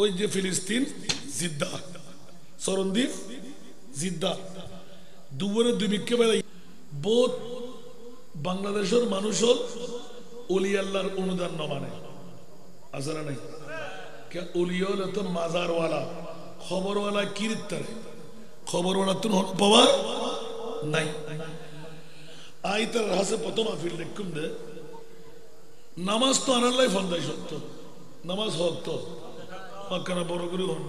ওই যে ফিলিস্তিন, জিদ্দা। সরণদ্বীপ জিদ্দা। দুপুরে দুই বিক্ষে বেড়াই। বোধ বাংলাদেশের মানুষ অলি আল্লাহর অনুদান ন মানে। আছে না নাই? অলি নাই। লিখুন দে। ফন্দাই নামাজ হক তো। মাক্কানা বড় করে হন।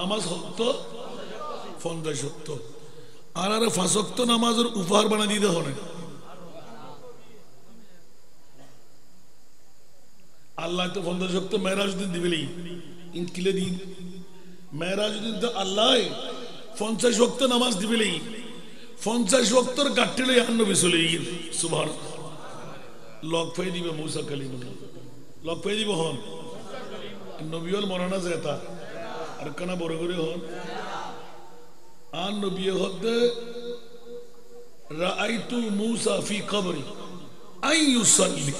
নামাজ হক তো ফন্দাই সত্য। আর আর ফাঁসক্ত নামাজের উপহার বানা দিতে হবে আল্লাহ তো ফন্দাই সত্য মেহরাজুদ্দিন দিবেলেই ইন কিলে দিন। মেহরাজুদ্দিন তো আল্লাহ পঞ্চাশ ভক্ত নামাজ দিবেলেই পঞ্চাশ ভক্তর গাঠলে আন্নবি চলে সুভার লগ পাই দিবে মৌসা কালিমুল্লাহ। লগ পাই দিব হন। নবীল মরানা জেতা আর কানা বড় করে হন। আর নবী হদ্দে রাআইতু মূসা ফি কবরি আই ইউসাল্লি।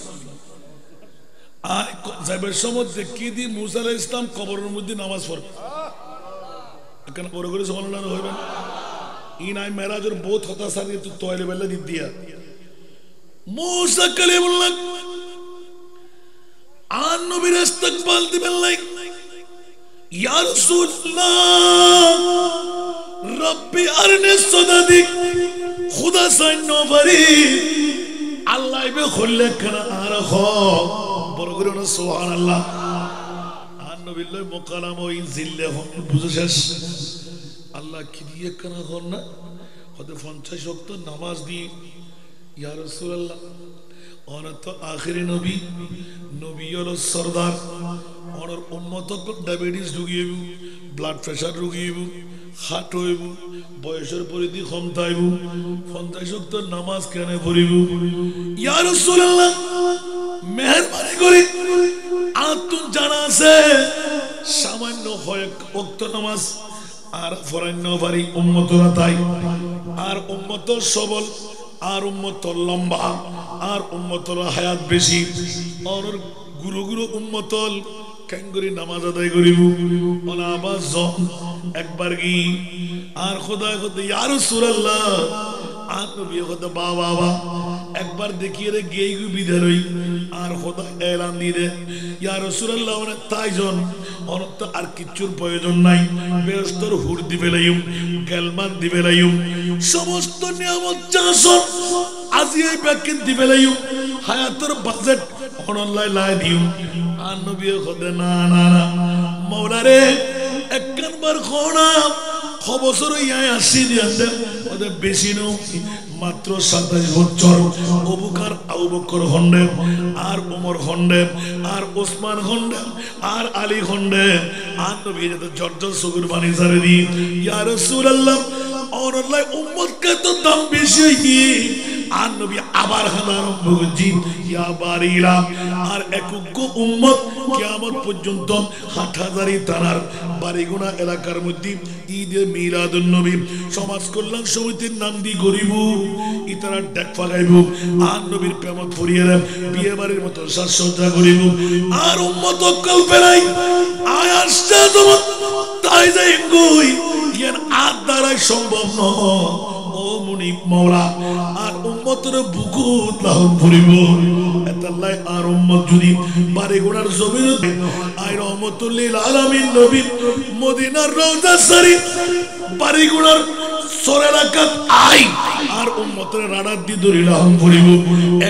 আর যাইবার সময় দি মুসা আলাইহিস ইসলাম কবরের মধ্যে নামাজ পড়ে। এখানে বড় করে সমালোচনা হইবেন ইন আই মেরাজের বোধ হতাশা সারি তু তয়লে বেলা দি দিয়া। মুসা কালিমুল্লাহ আর নবীর ইস্তেকবাল দিবেন লাইক ইয়া রব্বি আরনি সদাদি, খুদা সাইন পারি আল্লাহ বে খুললে কেন আর হ? বড় করে না সুবহানাল্লাহ। আর নবীর লই মোকালাম ওই জিল্লে হন আল্লাহ কি দিয়ে কেন হন না? হতে পঞ্চাশ ওয়াক্ত নামাজ দিয়ে, ইয়া রাসূলুল্লাহ ওনার তো আখেরি নবী নবী হলো সর্দার। ওনার উন্মত ডায়াবেটিস ব্লাড প্রেশার ঢুকিয়ে হাট হইব, বয়সের পরিধি ক্ষমতাইব নামাজ কেন পড়িব। ইয়া রাসূলুল্লাহ, মেহরবানি করে, আতুন জানা আছে, সামান্য হয় ওক্ত নামাজ, আর ফরান্য পারি উম্মতরা তাই। আর উম্মত সবল, আর উম্মত লম্বা। আর উম্মতল হায়াত বেশি। আর গুরু গুরু উম্মতল ক্যাঙ্গুরি নামাজ আদায় করিব? ওনা আবার একবার কি, আর খোদা খোদা ইয়ার সুরাল্লাহ আর নবী খোদা বা বাবা একবার দেখিয়ে রে গেই গু বিধারই আর খোদা এলান দিয়ে দে। ইয়া রাসূলুল্লাহ ওনে তাইজন অনত আর কিচ্ছুর প্রয়োজন নাই। বেরস্তর হুর দিবে লাইম, গেলমান দিবে লাইম। সমস্ত নিয়ামত চাষন আজি এই ব্যাকিন দিবে লাইম। হায়াতর বাজেট অনলাই লাই দিও আর নবী খোদা, না না না। মৌলারে একবার খোনা। খবসর ইয়ায় আসি দিয়ে ওদের বেশি নো মাত্র সাতাশ বছর। অবুকার আবুবকর হন্ডেম আর ওমর হন্ডেম আর ওসমান হন্ডেম আর আলী হন্ডেম আর নবী যাতে জর্জর সুগুর বানি সারে দি ইয়া রাসূলুল্লাহ আর আল্লাহ উম্মত তো দাম বেশি আর নবী আবার আরম্ভ করছি বারিলা। আর একুগ্য উম্মত কিয়ামত পর্যন্ত হাটহাজারি থানার বাড়িগুনা এলাকার মধ্যে ঈদে মিলাদুন নবী। সমাজ কল্যাণ সমিতির নাম দিয়ে গরিব ইতারা ডেক ফাগাইব আর নবীর প্রেমত ফুরিয়ে বিয়ে বাড়ির মতো সাজসজ্জা করিব। আর উম্মত পেলাই আয় আসছে তোমার। তাই যাই গই আর দ্বারাই সম্ভব নয়। ও মুনিব মৌলা উম্মতের বুকুত লাহন ফুরিব। এতাল্লাই আর উম্মত যদি বাড়ি গোড়ার জমিন আই রহমতুল্লিল আলামিন নবী মদিনার রওজা শরীফ বাড়ি গোড়ার সরে রাখাত আই, আর উম্মতের রাডার দি ধরি লাহন ফুরিব।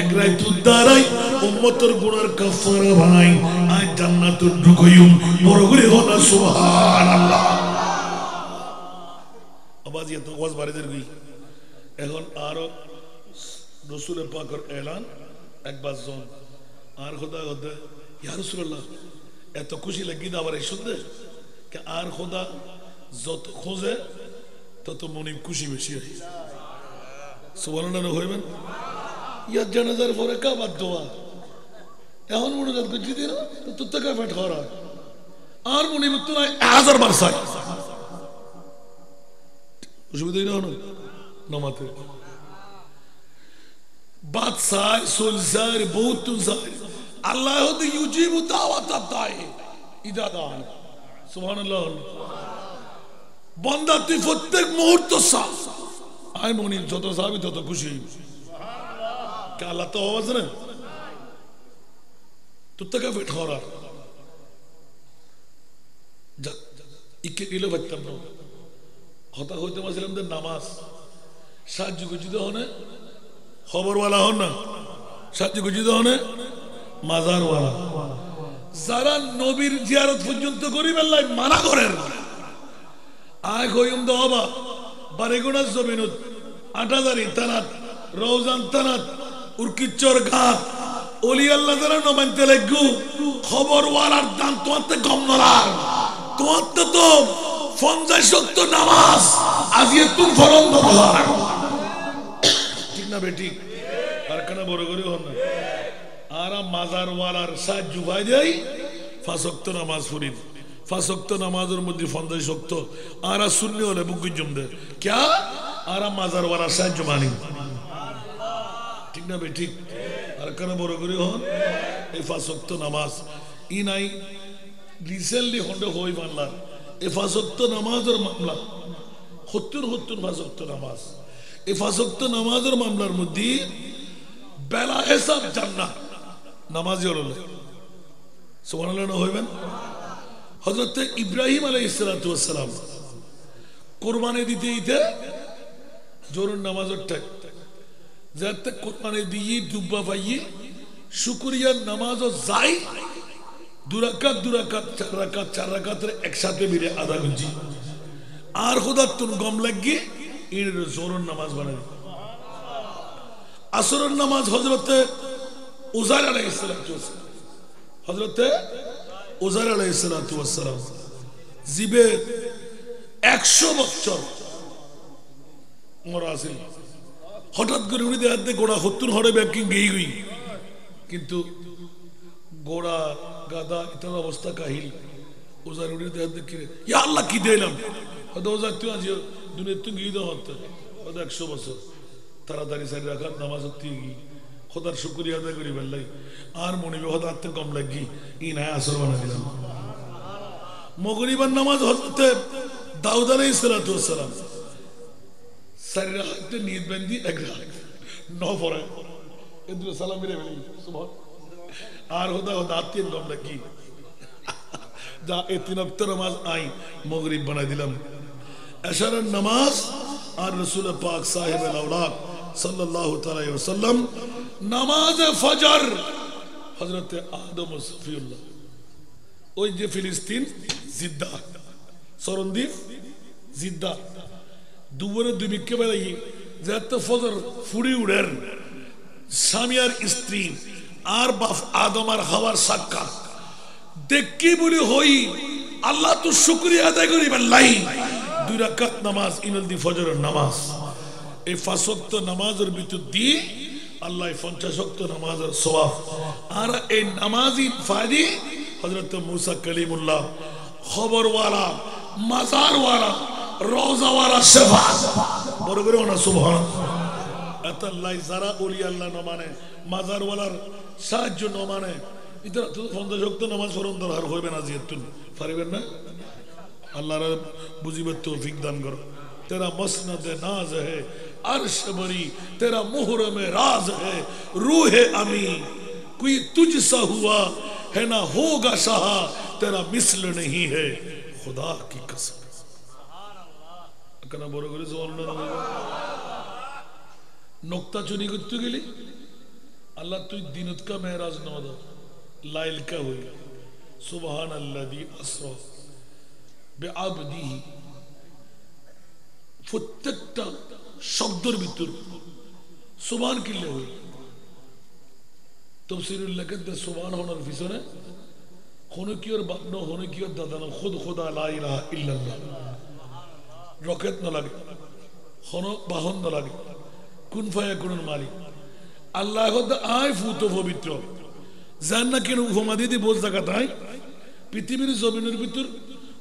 এক রাই তুই দাঁড়াই উম্মতের গুণার কাফারা বানাই, আই জান্নাতুর ঢুকইম বড় করে হনা সুবহানাল্লাহ। আবাজ এত ওয়াজ বাড়িদের গই এখন আরও রসুল পাকর এলান, একবার জন। আর খোদা খোদা ইয়া রসুল্লাহ এত খুশি লাগি না আবার এই শুনতে আর খোদা, যত খোঁজে, তত মনে খুশি বেশি সুবর্ণ হইবেন? ইয়ার জানাজার পরে কা বাদ দোয়া। এখন মনে যাত করছি দিন তো থেকে ফেট করা আর মনে করতো না হাজার বার চাই। অসুবিধা না? নমাতে। বাদ চাই সোল চাই বহুত আল্লাহ ইউজিবু দাওয়াত দায়, ইদা দান। সুবহানাল্লাহ। বন্দা তুই প্রত্যেক মুহূর্ত সাফ আয় মনি যত সাবি তত খুশি। কে আল্লাহ তো আওয়াজ না তোর থেকে বেট ইকে পারতাম না। হতা হইতে যে নামাজ সাহায্য গুজিত হনে খবরওয়ালা হন না? সাহায্য গুজিত হনে মাজারওয়ালা। যারা নবীর জিয়ারত পর্যন্ত লাই মানা করেন, আয় কইম দো হবা বারেগুনা জমিনুত, আটাদারি তানাত, রওজান তানাত উরকিচ্চর ঘাট অলি আল্লাহ যারা নমানতে লাগু খবর ওয়ালার দান তোমাতে কম নলার। তোমাতে তো পঞ্চাশ শক্ত নামাজ আজিয়ে তুম দলার ঠিক না বেটি? আর কেন বড় করে হন না আর মাজার ওয়ালার সাহায্য পাই যাই ফাঁসক্ত নামাজ পড়িন ফাঁসক্ত নামাজের মধ্যে ফন্দাই শক্ত। আর শূন্য হলে বুক জমদে ক্যা? আর মাজার ওয়ালার সাহায্য মানি ঠিক না বে ঠিক আর বড় করে হন, এই ফাঁসক্ত নামাজ। ই নাই, রিসেন্টলি হন্ডে হই মানলার এই ফাঁসক্ত নামাজের মামলা। সত্তর সত্তর ফাঁসক্ত নামাজ। এই নামাজের মামলার মধ্যে বেলা হেসাব জান্নাত। নামাজি হলো সুবহানাল্লাহ হইবেন? হযরত ইব্রাহিম আলাইহিস সালাম কোরবানি দিতে দিতে জোরুন নামাজের টাক যাতে কোরবানি দিয়ে দুব্বা পাইয়ে শুকরিয়ার নামাজও যাই দুরাকাত দুরাকাত চার রাকাত, চার রাকাতের একসাথে মিলে আধা গুঞ্জি আর খোদার তুন গম লাগিয়ে এর জোরন নামাজ বানাই আসরের নামাজ হজরতে উজার আলাই হজরতে উজার আলাই সালাম। জিবে একশো বছর মরা আছিল হঠাৎ করে উনি দেখাতে গোড়া সত্তর হরে ব্যাংকিং গেই গই। কিন্তু গোড়া, গাদা ইত্যাদি অবস্থা কাহিল। ওজার উনি দেখাতে কি রে ইয়া আল্লাহ কি দিলাম? হয়তো ওজার তুই আজ দুনিয়ার তুই গিয়ে দাও হতে হয়তো একশো বছর। তাড়াতাড়ি সারি রাখার নামাজ হতে গিয়ে। খোদার শুক্রিয়া আদায় করি বেল্লাই আর মনে হয়তো আত্মে কম লাগি। ই নাই আসর বানা দিলাম। মগরিবার নামাজ হতে সালাম। সারি নিয়ত বান্ধি এক রাখ ন সালাম মেরে আর কম লাগি। যা নামাজ আই মগরিব বানাই দিলাম। এশারের নামাজ আর রসুল পাক সাহেব সাল্লাল্লাহু তাআলা ওয়াসাল্লাম নামাজ ফজর। হযরত আদম সফিউল্লাহ। ওই যে ফিলিস্তিন, জিদ্দা। সরন্দীপ জিদ্দা। দুপুরে দুবিকে বেড়াই যাতে ফজর ফুড়ি উড়ের। স্বামী আর স্ত্রী, আর বাপ আদম আর হাওয়ার সাক্ষাৎ। দেখি বলি হই, আল্লাহ তো শুক্রিয়া আদায় করি লাই দুই রাকাত নামাজ, ইনলদি ফজরের নামাজ। এই ফাঁসক্ত নামাজের ভিতর দিয়ে আল্লাহ পঞ্চাশক্ত নামাজের সবাব আর এই নামাজি ফায়দি হজরত মুসা কলিমুল্লাহ, খবরওয়ালা, মাজারওয়ালা রোজাওয়ালা শেফা। বড় করে ওনা সুবহান এতাল্লাই যারা ওলি আল্লাহ ন মানে মাজারওয়ালার সাহায্য ন মানে এটা তো পঞ্চাশক্ত নামাজ ফরম দরকার হইবে না যেহেতু পারিবেন না? اللہ رب مصیبت توفیق دن کرو۔ تیرا مسند ناز ہے، عرش بری، تیرا محرم راز ہے، روح امی کوئی تجھ سا ہوا ہے نہ ہوگا شاہا تیرا مثل نہیں ہے۔ خدا کی قسم۔ کنا بورو گلی زوال نہ نکتہ چنی کرتے گلی۔ اللہ تو دینت کا محراز نہ دا لائل کا ہوئی؟ سبحان اللہ دی اسرہ বিআবদিহি প্রত্যেকটা শব্দের ভিতর সুবান কিনলে হই তফসিরুল লেখেন সুবান হওয়ার পিছনে হনুকিয়র বাপ্ন হনুকিয়র দাদানো খুদ খোদা লা ইলাহা ইল্লাল্লাহ। রকেট না লাগে, হন বাহন না লাগে, কোন ফায়া কোন মালিক? আল্লাহ আয় ফুত পবিত্র। যার না কেন উপমা দিদি বোঝ জায়গা তাই পৃথিবীর জমিনের ভিতর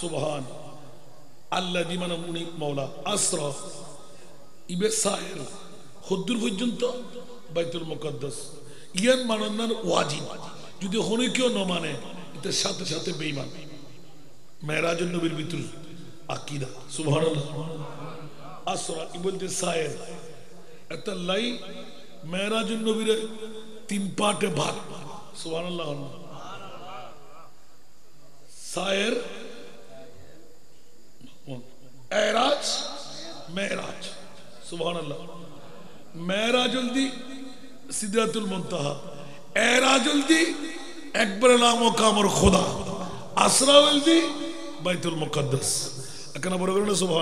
সুবহান। আল্লাহ দি মানে উনি মৌলা আসরা ইবে সাহের হদ্দুর পর্যন্ত বাইতুল মুকদ্দাস। ইয়ান মানান্নার ওয়াজিব। যদি হনে কেউ ন মানে এটার সাথে সাথে বেইমান মেহরাজুল নবীর ভিতর আকিদা, সুবহানাল্লাহ। আসরা ই বলতে সাহের। একটা লাই মেহরাজুল নবীর তিন পার্টে ভাগ। সুবহানাল্লাহ। সাহের এরাজ মেরাজ সুবাহ মেরাজ দি সিদ্ধাতুল মন্তাহা। এরাজ দি একবার কামর খোদা। আসরা দি বাইতুল মুকদ্দাস। এখানে বড় করে সুবাহ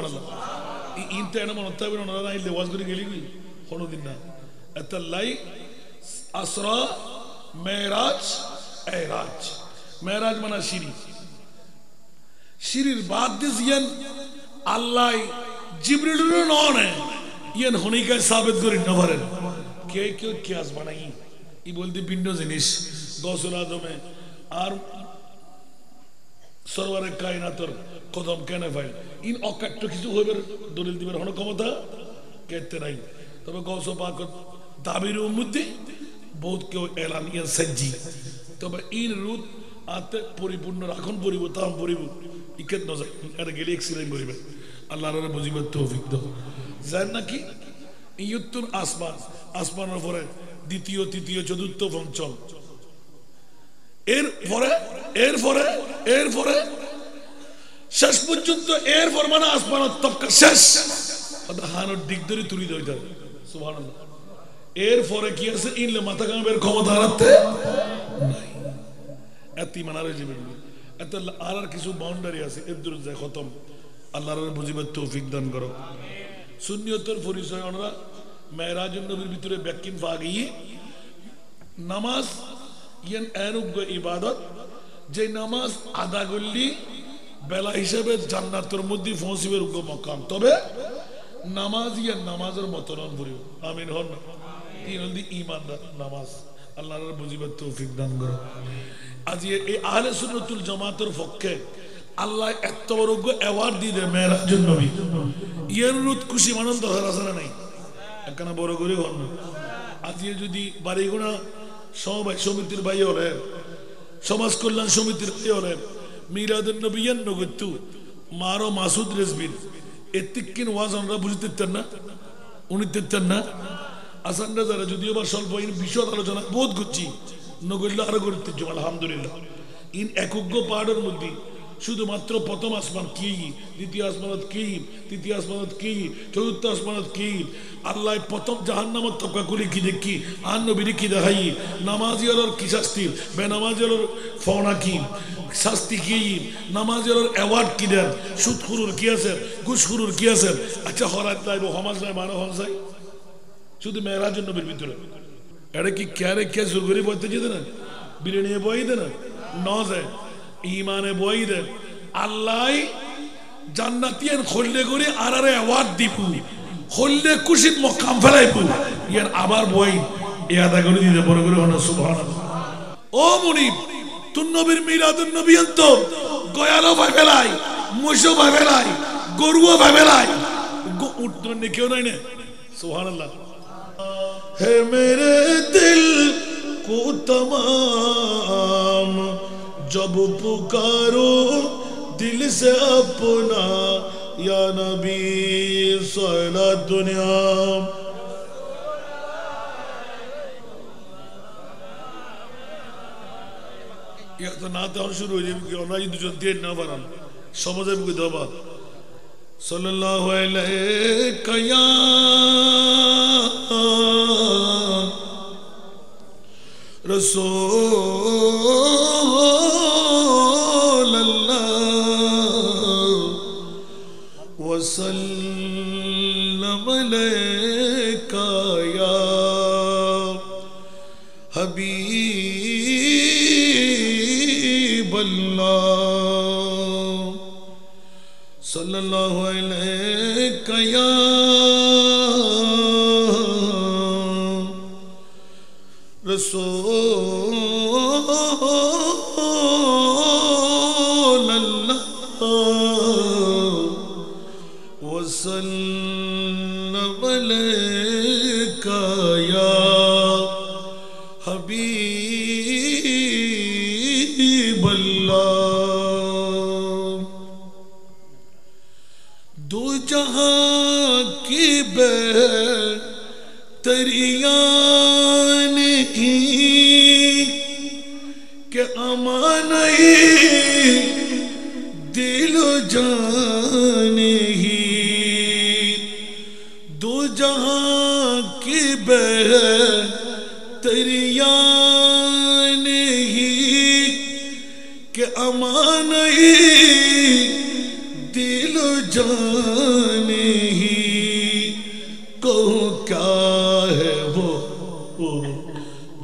ইনতে এনে মনে হতে হবে ওনারা ইল্লে ওয়াজ করে গেলি কোনোদিন না। এত লাই আসরা মেরাজ এরাজ। মেরাজ মানে সিঁড়ি। সিঁড়ির বাদ দিয়ে আল্লাহ জিবরিলুর ননে। ইয়ান হনিকা সাবেত করি নভরেন কে কেউ কিয়াস বানাই? ই বলতে ভিন্ন জিনিস। গসল আদমে আর সরওয়ারে কায়নাতর কদম কেন ভাই? ইন অকাট্য কিছু হইবে দলিল দিবের হন ক্ষমতা কেতে নাই। তবে গৌস পাক দাবির উম্মতি বহুত কেউ এলান ইয়ান সজ্জি। তবে ইন রুত আতে পরিপূর্ণ রাখুন পরিব তাম পরিব ইকেত নজাই এটা গেলে এক্সিলেন্ট করিবে আল্লাহর বুঝিবার তৌফিক দাও। জান নাকি ইয়ুত্তুর আসমান। আসমানের পরে দ্বিতীয়, তৃতীয়, চতুর্থ পঞ্চম এর পরে এর পরে এর পরে, শেষ পর্যন্ত এর পর মানে আসমান তপকা শেষ। হানোর দিক ধরে তুলি দেয় সুবহানাল্লাহ। এর পরে কি আছে? ইনলে মাথা কামের ক্ষমতা হারাতে নাই। এতি মানার জীবন। এত আর আর কিছু বাউন্ডারি আছে। এর যায় খতম আল্লাহর বুঝিবার তৌফিক দান করো। শূন্যতর পরিচয় ওনারা মেয়েরাজুল নবীর ভিতরে ব্যাকিন পা নামাজ ইয়ান এরুগ্য ইবাদত, যে নামাজ আদা করলি বেলা হিসেবে জান্নাতের মধ্যে পৌঁছিবের উগ্র মকাম। তবে নামাজ ইয়ান নামাজের মতন করিব আমিন হন তিন হল ইমানদার নামাজ। আল্লাহর বুঝিবার তৌফিক দান করো আজ এই আহলে সুন্নতুল জামাতের পক্ষে আল্লাহ এত বড় অ্যাওয়ার্ড দিয়ে দেয় মেয়েরাজুল নবী। ইয়ের রুদ খুশি মানন দরকার আছে না নাই। একখানা বড় করে হন আজকে যদি বাড়িগুনা সমবায় সমিতির ভাই হলেন সমাজ কল্যাণ সমিতির ভাই হলেন মিরাদের নবীয়ান নগত্যু, মারো মাসুদ রেসবিন এতিকিন ওয়াজ আমরা বুঝতেন না উনি তেতেন না। আসানরা যারা যদিও বা স্বল্প, ইন বিশদ আলোচনা, বোধ করছি নগল্য আরও করতে আলহামদুলিল্লাহ। ইন একজ্ঞ পাহাড়ের মধ্যে, শুধুমাত্র প্রথম আসমান কি, দ্বিতীয় আসমানত কি, তৃতীয় আসমানত কি, চতুর্থ আসমানত কি আল্লাহ প্রথম জাহান নামত তকা করে কি দেখি আর নবীরে কি দেখাই, নামাজি আলোর কি শাস্তি, বেনামাজি আলোর ফওনা কি, শাস্তি কি, নামাজি আলোর অ্যাওয়ার্ড কি দেন, সুদ খুরুর কি আছে, ঘুষ খুরুর কি আছে আচ্ছা হরাত লাইব সমাজ নাই মানব হনসাই শুধু মেয়েরাজের নবীর ভিতরে এটা কি ক্যারে কে জোর বইতে যেতে না? বিরিয়ানি বই দে না? ন যায় ইমানে বই দেন আল্লাহ জান্নাতিয়ান করে আর অ্যাওয়ার্ড কুশিত মক্কাম ইয়ার আবার বই ইয়াদা করে দিতে বড় করে হনা সুবহানাল্লাহ। ও মুনিব তুন নবীর মিরাদুন নবী তো গয়ালো ভাই ফেলাই মুশো ভাই ফেলাই, গরুও ভাই ফেলাই। উঠতে কেউ নাই না? সুবহানাল্লাহ। ہے میرے دل کو تمام۔ جب پکارو دل سے اپنا، یا نبی سولا دنیا۔ এক তো না তখন শুরু হয়ে যাবে ওনারা যদি দিয়ে না পারান সমাজের বুকে দেওয়া সাল্লাহ Rasul. وسلم عليه تریا نہیں کہ امان ہی دل و جان ہی کو کیا ہے وہ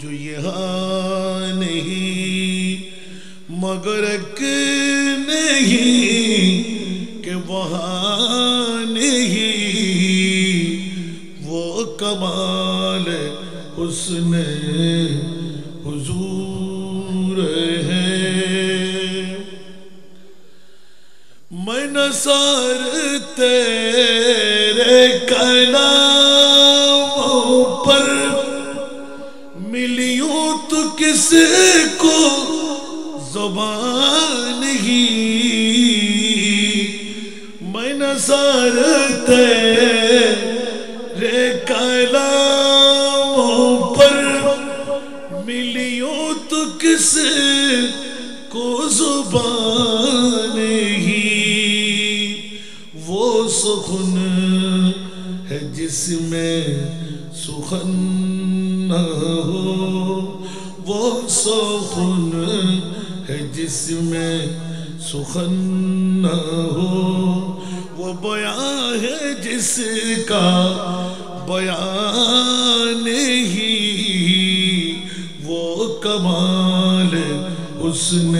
جو یہاں نہیں مگر نہیں کہ وہاں نہیں وہ کمان حسن حضور ہے میں تیرے کلاموں پر ملیوں تو کسی کو زبان ہی۔ میں نثار تیرے کس کو زبان ہی وہ سخن ہے جس میں سخن نہ ہو، وہ سخن ہے جس میں سخن نہ ہو۔ وہ بیان ہے جس کا بیان حسن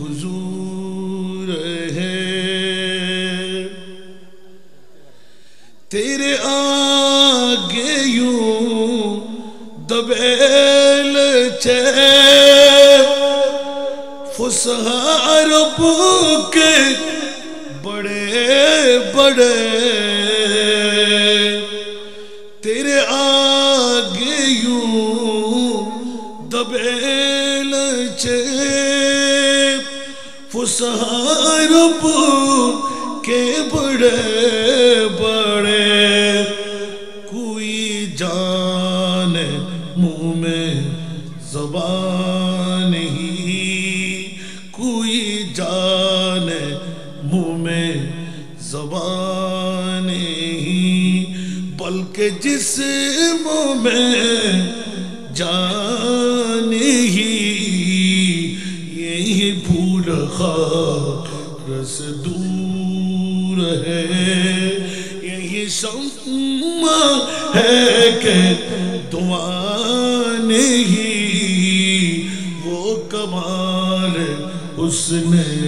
حضور ہے۔ تیرے آگے یوں دبیل فسحہ رب کے بڑے بڑے بچے فسا رب کے بڑے بڑے کوئی جان منہ میں، زبان ہی کوئی جان منہ میں، زبان ہی بلکہ جس منہ میں جان خاک رس دور ہے یہی سما ہے کہ دعا نہیں وہ کمال اس نے